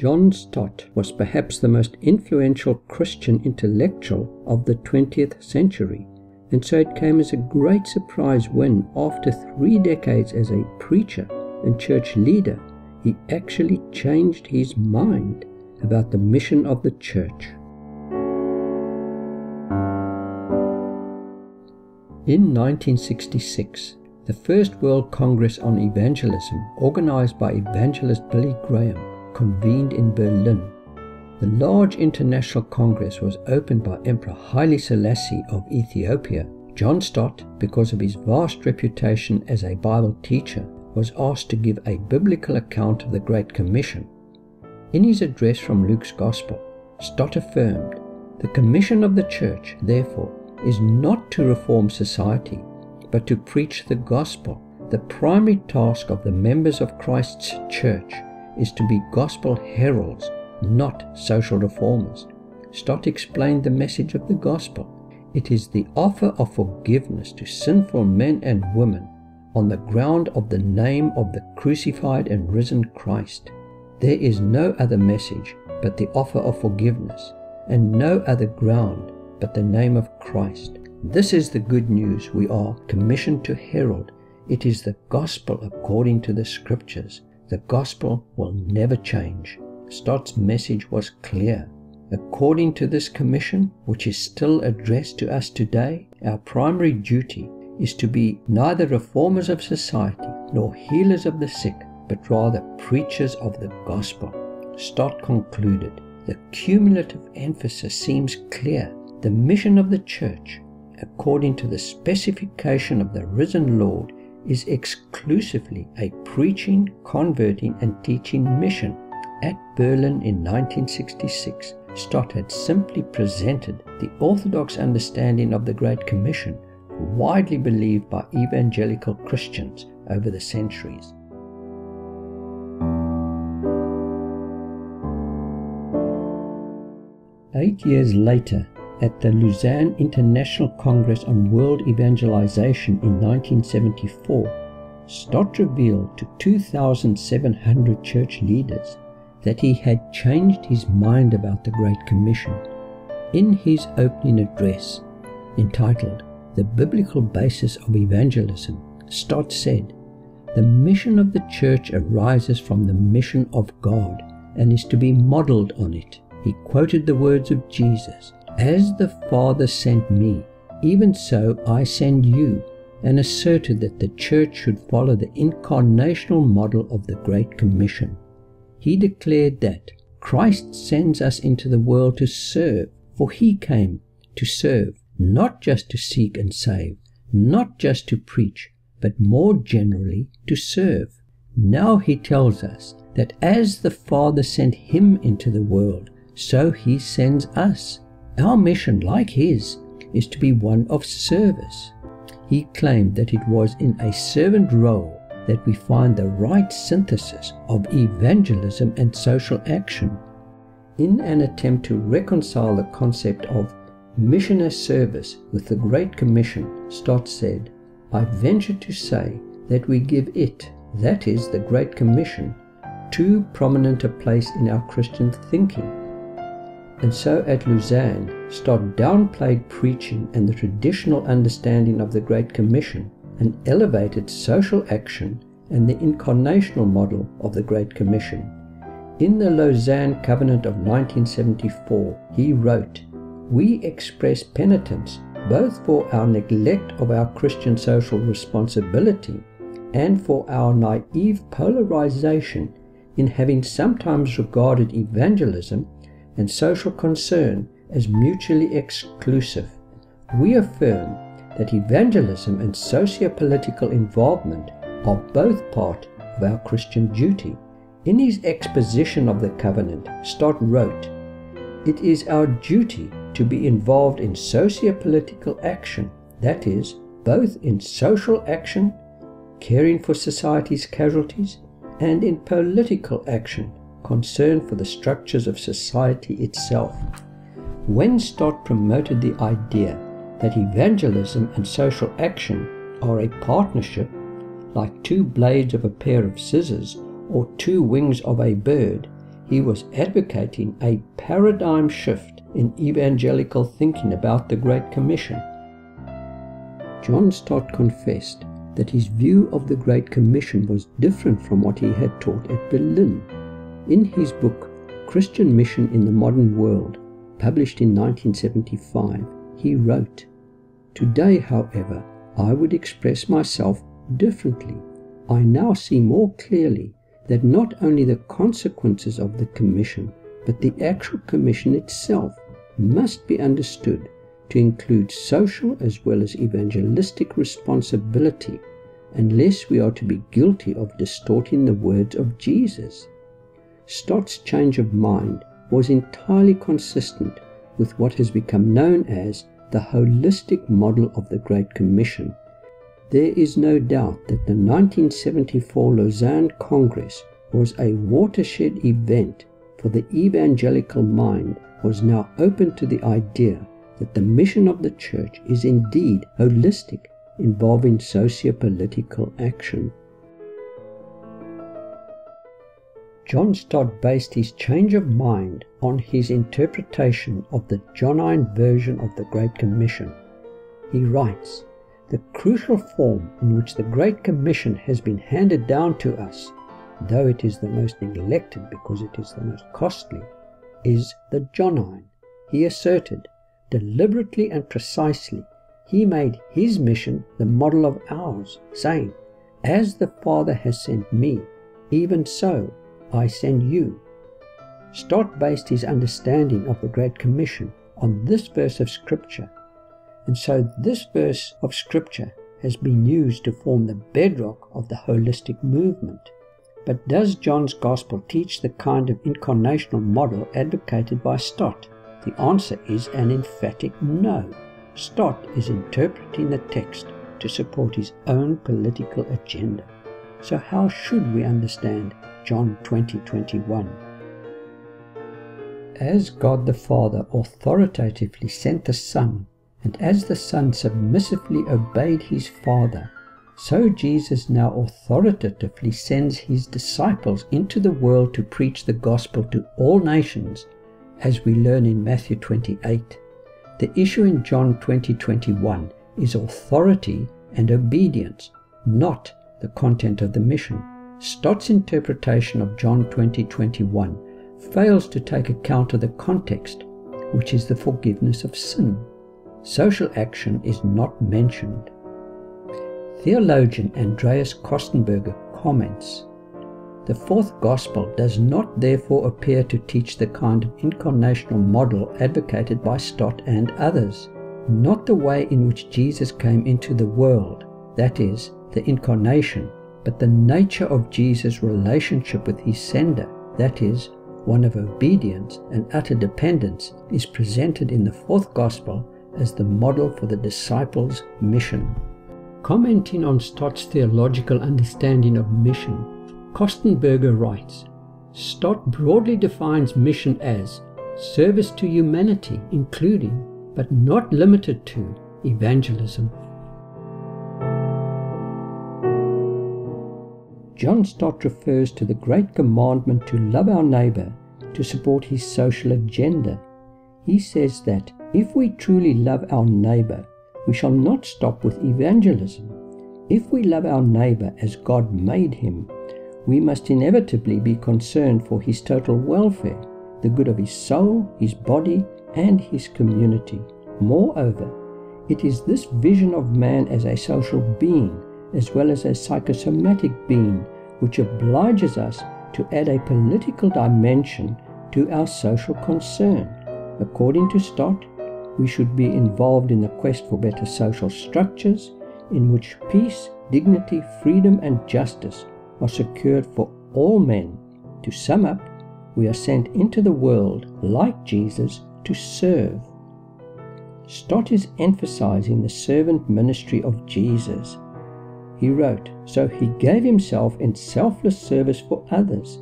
John Stott was perhaps the most influential Christian intellectual of the 20th century, and so it came as a great surprise when, after three decades as a preacher and church leader, he actually changed his mind about the mission of the church. In 1966, the First World Congress on Evangelism, organized by evangelist Billy Graham, convened in Berlin. The large international congress was opened by Emperor Haile Selassie of Ethiopia. John Stott, because of his vast reputation as a Bible teacher, was asked to give a biblical account of the Great Commission. In his address from Luke's Gospel, Stott affirmed, The commission of the church, therefore, is not to reform society, but to preach the gospel. The primary task of the members of Christ's church is to be gospel heralds, not social reformers. Stott explained the message of the gospel. It is the offer of forgiveness to sinful men and women on the ground of the name of the crucified and risen Christ. There is no other message but the offer of forgiveness, and no other ground but the name of Christ. This is the good news we are commissioned to herald. It is the gospel according to the scriptures. The gospel will never change. Stott's message was clear. According to this commission, which is still addressed to us today, our primary duty is to be neither reformers of society nor healers of the sick, but rather preachers of the gospel. Stott concluded the cumulative emphasis seems clear. The mission of the church, according to the specification of the risen Lord, is exclusively a preaching, converting, and teaching mission. At Berlin in 1966, Stott had simply presented the orthodox understanding of the Great Commission widely believed by evangelical Christians over the centuries. Eight years later, at the Lausanne International Congress on World Evangelization in 1974, Stott revealed to 2,700 church leaders that he had changed his mind about the Great Commission. In his opening address, entitled the biblical basis of evangelism, Stott said, The mission of the church arises from the mission of God and is to be modeled on it. He quoted the words of Jesus As the Father sent me, even so I send you, and asserted that the church should follow the incarnational model of the Great Commission. He declared that Christ sends us into the world to serve, for he came to serve not just to seek and save, not just to preach, but more generally to serve. Now he tells us that as the Father sent him into the world, so he sends us. Our mission, like his, is to be one of service. He claimed that it was in a servant role that we find the right synthesis of evangelism and social action. In an attempt to reconcile the concept of missionary service with the Great Commission, Stott said, I venture to say that we give it, that is, the Great Commission, too prominent a place in our Christian thinking. And so at Lausanne, Stott downplayed preaching and the traditional understanding of the Great Commission and elevated social action and the incarnational model of the Great Commission. In the Lausanne Covenant of 1974, he wrote, we express penitence both for our neglect of our Christian social responsibility and for our naive polarization in having sometimes regarded evangelism and social concern as mutually exclusive. We affirm that evangelism and socio-political involvement are both part of our Christian duty. In his exposition of the covenant, Stott wrote, It is our duty to be involved in socio-political action, that is, both in social action, caring for society's casualties, and in political action, concern for the structures of society itself. When Stott promoted the idea that evangelism and social action are a partnership, like two blades of a pair of scissors or two wings of a bird, he was advocating a paradigm shift in evangelical thinking about the Great Commission. John Stott confessed that his view of the Great Commission was different from what he had taught at Berlin. In his book, Christian Mission in the Modern World, published in 1975, he wrote, Today, however, I would express myself differently. I now see more clearly that not only the consequences of the Commission, but the actual Commission itself must be understood to include social as well as evangelistic responsibility, unless we are to be guilty of distorting the words of Jesus. Stott's change of mind was entirely consistent with what has become known as the holistic model of the Great Commission. There is no doubt that the 1974 Lausanne Congress was a watershed event for the evangelical mind was now open to the idea that the mission of the church is indeed holistic, involving socio-political action. John Stott based his change of mind on his interpretation of the Johannine version of the Great Commission. He writes, The crucial form in which the Great Commission has been handed down to us, though it is the most neglected because it is the most costly, is the Johannine. He asserted, deliberately and precisely, he made his mission the model of ours, saying, As the Father has sent me, even so I send you. Stott based his understanding of the Great Commission on this verse of Scripture, and so this verse of Scripture has been used to form the bedrock of the holistic movement. But does John's Gospel teach the kind of incarnational model advocated by Stott? The answer is an emphatic no. Stott is interpreting the text to support his own political agenda. So, how should we understand John 20:21. As God the Father authoritatively sent the Son, and as the Son submissively obeyed his Father, so Jesus now authoritatively sends his disciples into the world to preach the gospel to all nations, as we learn in Matthew 28. The issue in John 20:21 is authority and obedience, not the content of the mission. Stott's interpretation of John 20:21 fails to take account of the context, which is the forgiveness of sin. Social action is not mentioned. Theologian Andreas Kostenberger comments The fourth gospel does not therefore appear to teach the kind of incarnational model advocated by Stott and others, not the way in which Jesus came into the world, that is, the incarnation but the nature of Jesus' relationship with his sender, that is, one of obedience and utter dependence, is presented in the fourth gospel as the model for the disciples' mission. Commenting on Stott's theological understanding of mission, Kostenberger writes Stott broadly defines mission as service to humanity, including, but not limited to, evangelism. John Stott refers to the great commandment to love our neighbor to support his social agenda. He says that if we truly love our neighbor, we shall not stop with evangelism. If we love our neighbor as God made him, we must inevitably be concerned for his total welfare, the good of his soul, his body, and his community. Moreover, it is this vision of man as a social being as well as a psychosomatic being, which obliges us to add a political dimension to our social concern. According to Stott, we should be involved in the quest for better social structures in which peace, dignity, freedom, and justice are secured for all men. To sum up, we are sent into the world, like Jesus, to serve. Stott is emphasizing the servant ministry of Jesus he wrote, So he gave himself in selfless service for others,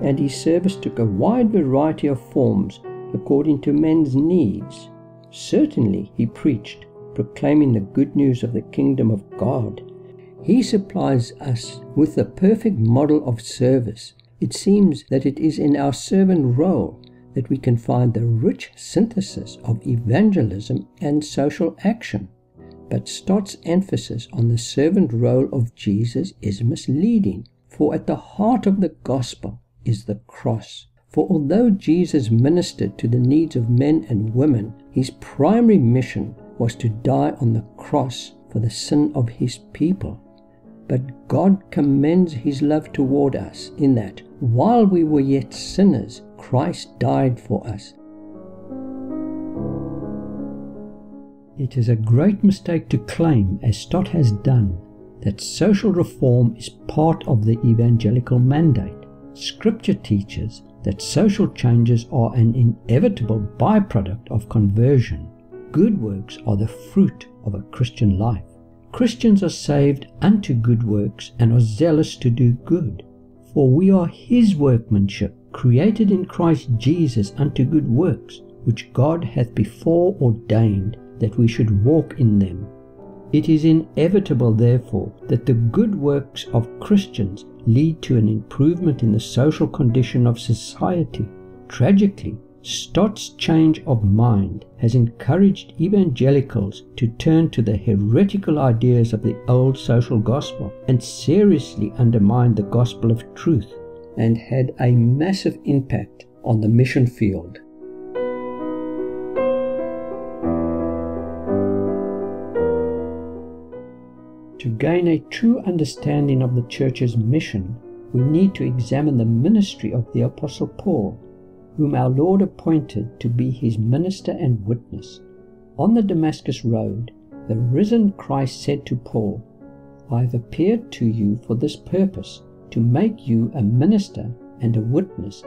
and his service took a wide variety of forms according to men's needs. Certainly he preached, proclaiming the good news of the kingdom of God. He supplies us with the perfect model of service, It seems that it is in our servant role that we can find the rich synthesis of evangelism and social action. But Stott's emphasis on the servant role of Jesus is misleading, for at the heart of the gospel is the cross. For although Jesus ministered to the needs of men and women, his primary mission was to die on the cross for the sin of his people. But God commends his love toward us in that, while we were yet sinners, Christ died for us. It is a great mistake to claim, as Stott has done, that social reform is part of the evangelical mandate. Scripture teaches that social changes are an inevitable byproduct of conversion. Good works are the fruit of a Christian life. Christians are saved unto good works and are zealous to do good. For we are his workmanship, created in Christ Jesus unto good works, which God hath before ordained that we should walk in them. It is inevitable, therefore, that the good works of Christians lead to an improvement in the social condition of society. Tragically, Stott's change of mind has encouraged evangelicals to turn to the heretical ideas of the old social gospel and seriously undermine the gospel of truth, and had a massive impact on the mission field. To gain a true understanding of the church's mission, we need to examine the ministry of the Apostle Paul whom our Lord appointed to be his minister and witness. On the Damascus road, the risen Christ said to Paul, I have appeared to you for this purpose, to make you a minister and a witness,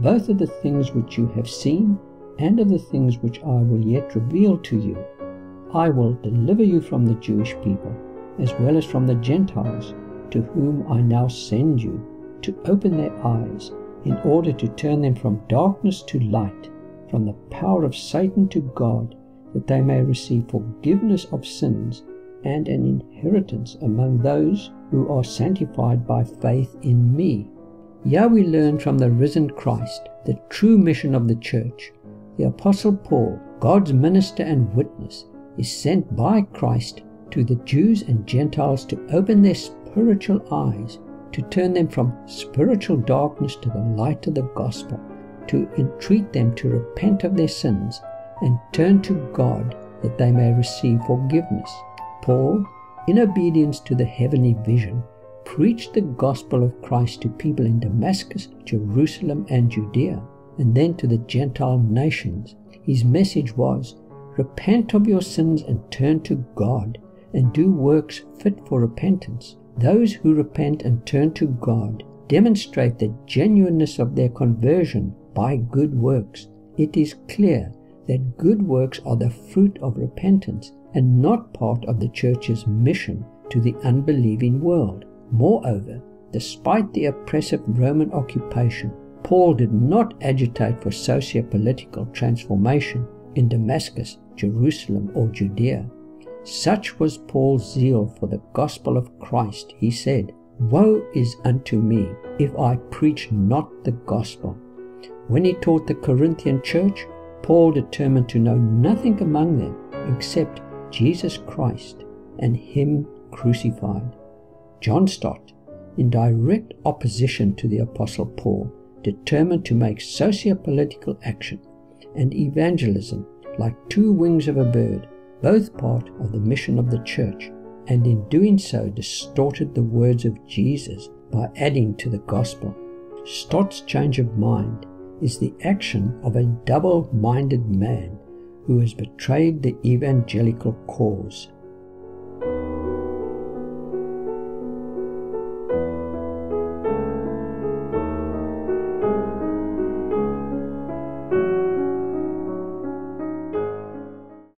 both of the things which you have seen and of the things which I will yet reveal to you. I will deliver you from the Jewish people, as well as from the Gentiles, to whom I now send you, to open their eyes in order to turn them from darkness to light, from the power of Satan to God, that they may receive forgiveness of sins and an inheritance among those who are sanctified by faith in me. Here we learn from the risen Christ the true mission of the church. The Apostle Paul, God's minister and witness, is sent by Christ to the Jews and Gentiles to open their spiritual eyes to turn them from spiritual darkness to the light of the gospel, to entreat them to repent of their sins and turn to God that they may receive forgiveness. Paul, in obedience to the heavenly vision, preached the gospel of Christ to people in Damascus, Jerusalem, and Judea, and then to the Gentile nations. His message was Repent of your sins and turn to God, and do works fit for repentance those who repent and turn to God demonstrate the genuineness of their conversion by good works. It is clear that good works are the fruit of repentance and not part of the church's mission to the unbelieving world. Moreover, despite the oppressive Roman occupation, Paul did not agitate for socio-political transformation in Damascus, Jerusalem, or Judea. Such was Paul's zeal for the gospel of Christ. He said, Woe is unto me if I preach not the gospel. When he taught the Corinthian church, Paul determined to know nothing among them except Jesus Christ and Him crucified. John Stott, in direct opposition to the Apostle Paul, determined to make socio-political action and evangelism like two wings of a bird both part of the mission of the church, and in doing so distorted the words of Jesus by adding to the gospel. Stott's change of mind is the action of a double minded man who has betrayed the evangelical cause.